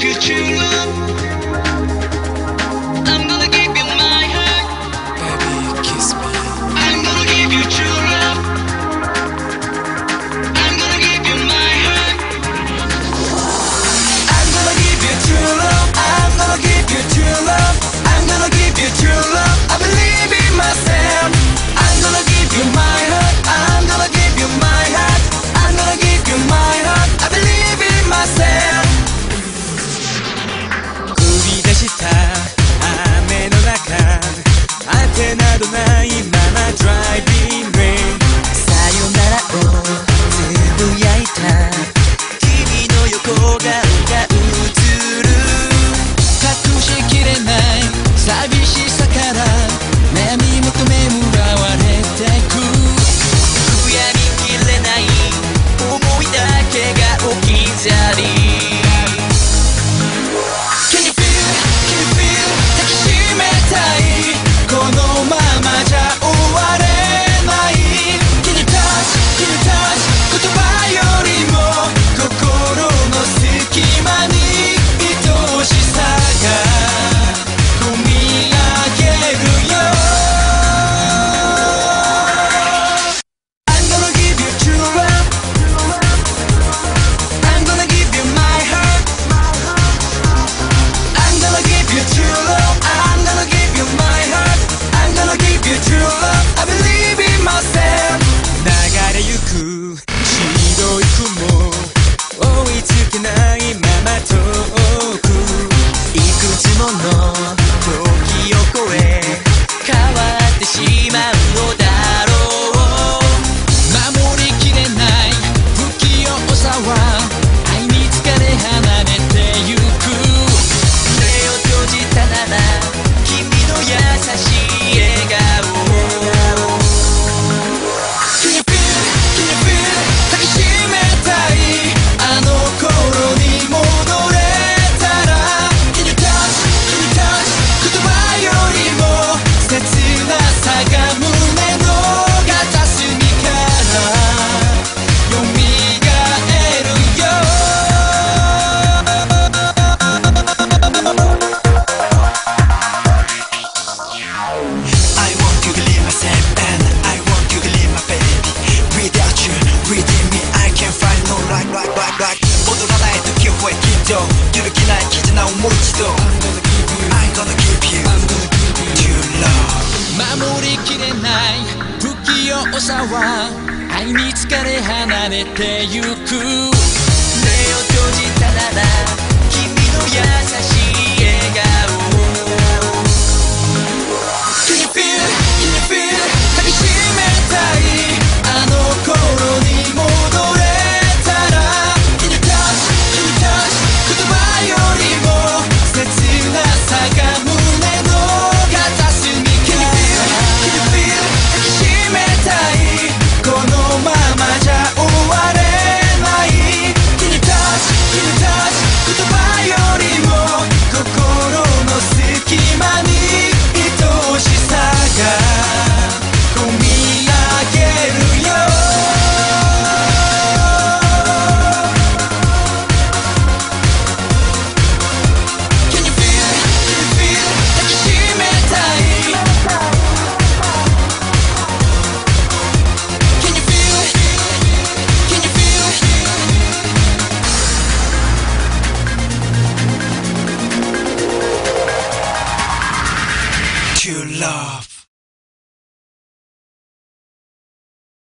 'Cause you love? 情揺るない絆をもう一度。I'm gonna keep you to love 守りきれない不器用さは愛に疲れ離れてゆく。you love.